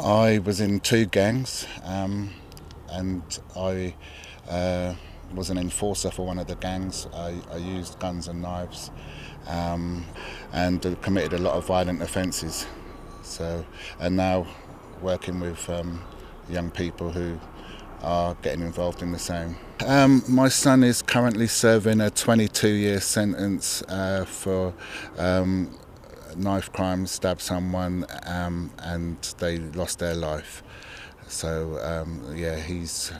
I was in two gangs, um, and I uh, was an enforcer for one of the gangs. I, I used guns and knives, um, and committed a lot of violent offences. So, and now working with um, young people who are getting involved in the same. Um, my son is currently serving a 22 year sentence uh, for um, knife crime, stabbed someone, um, and they lost their life. So, um, yeah, he's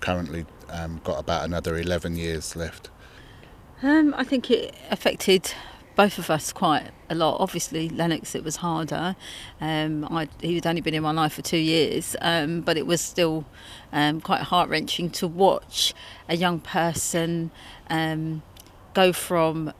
currently um, got about another 11 years left. Um, I think it affected both of us quite a lot. Obviously, Lennox, it was harder. Um, i he'd only been in my life for two years, um, but it was still quite heart wrenching to watch a young person go from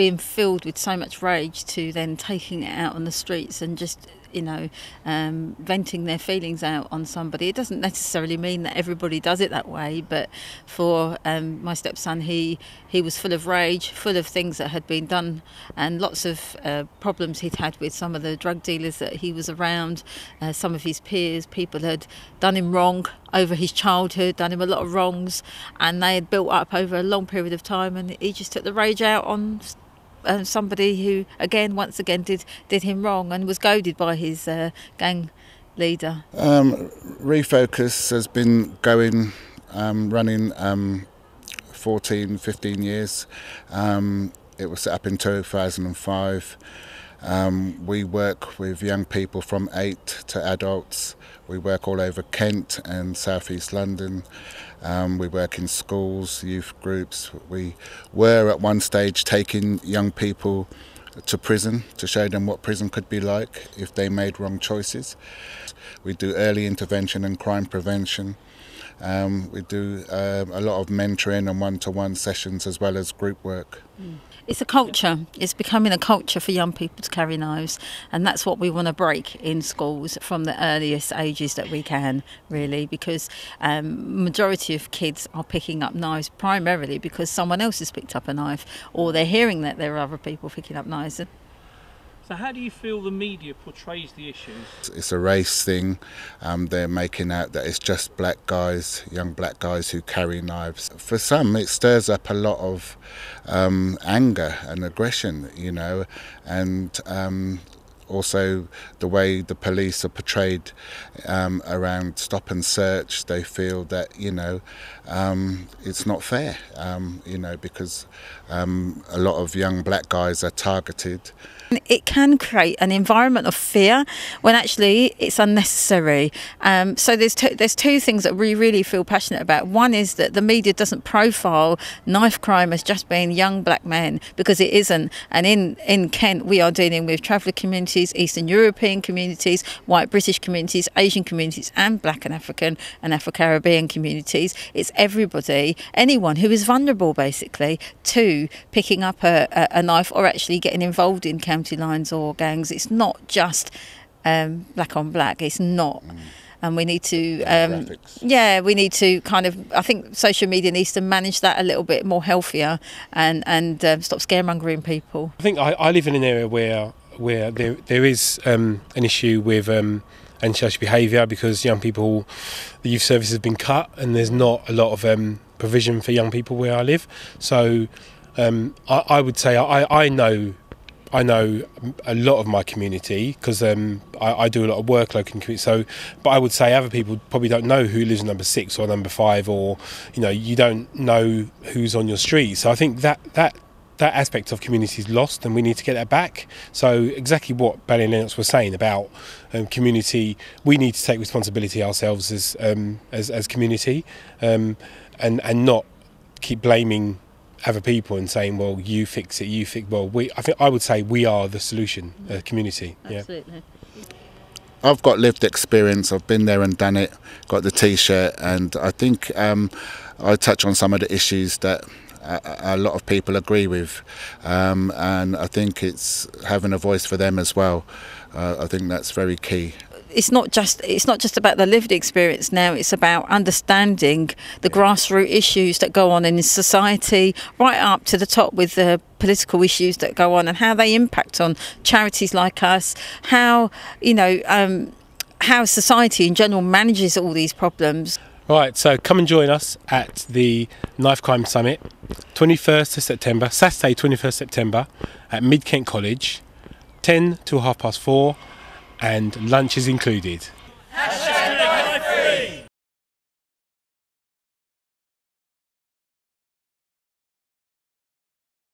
being filled with so much rage to then taking it out on the streets and just you know, um, venting their feelings out on somebody. It doesn't necessarily mean that everybody does it that way, but for um, my stepson, he he was full of rage, full of things that had been done, and lots of uh, problems he'd had with some of the drug dealers that he was around. Uh, some of his peers, people had done him wrong over his childhood, done him a lot of wrongs, and they had built up over a long period of time, and he just took the rage out on uh, somebody who, again, once again, did did him wrong and was goaded by his uh, gang leader. Um, Refocus has been going, um, running um, 14, 15 years. Um, it was set up in 2005. Um, we work with young people from eight to adults. We work all over Kent and southeast London. Um, we work in schools, youth groups. We were at one stage taking young people to prison to show them what prison could be like if they made wrong choices. We do early intervention and crime prevention. Um, we do uh, a lot of mentoring and one to one sessions as well as group work. Mm. It's a culture. It's becoming a culture for young people to carry knives, and that's what we want to break in schools from the earliest ages that we can, really, because um, majority of kids are picking up knives primarily because someone else has picked up a knife, or they're hearing that there are other people picking up knives. So, how do you feel the media portrays the issues? It's a race thing. Um, they're making out that it's just black guys, young black guys who carry knives. For some, it stirs up a lot of um, anger and aggression, you know, and um, also the way the police are portrayed um, around stop and search. They feel that you know um, it's not fair, um, you know, because um, a lot of young black guys are targeted. It can create an environment of fear when actually it's unnecessary. Um, so there's two, there's two things that we really feel passionate about. One is that the media doesn't profile knife crime as just being young black men because it isn't. And in in Kent we are dealing with traveller communities, Eastern European communities, white British communities, Asian communities, and Black and African and Afro Caribbean communities. It's everybody, anyone who is vulnerable basically to picking up a, a, a knife or actually getting involved in county lines or gangs. It's not just um, black on black. It's not. Mm. And we need to, um, yeah, we need to kind of. I think social media needs to manage that a little bit more healthier and and um, stop scaremongering people. I think I, I, live in an area where where there there is um, an issue with um, antisocial behaviour because young people, the youth service has been cut and there's not a lot of um, provision for young people where I live. So um, I, I, would say I, I know I know a lot of my community because um, I, I, do a lot of work locally community. So, but I would say other people probably don't know who lives in number six or number five, or you know, you don't know who's on your street. So I think that that that aspect of community is lost, and we need to get that back. So exactly what Barry and Lennox were saying about um, community, we need to take responsibility ourselves as um, as, as community, um, and and not keep blaming other people and saying, "Well, you fix it, you fix." Well, we. I think I would say we are the solution, the community. Absolutely. Yeah. I've got lived experience. I've been there and done it. Got the T-shirt, and I think um, I touch on some of the issues that a, a lot of people agree with, um, and I think it's having a voice for them as well. Uh, I think that's very key. It's not just it's not just about the lived experience now it's about understanding the grassroots issues that go on in society right up to the top with the political issues that go on and how they impact on charities like us how you know um, how society in general manages all these problems Right, so come and join us at the Knife Crime Summit, 21st of September, Saturday, 21st September, at Mid Kent College, 10 to half past four, and lunch is included.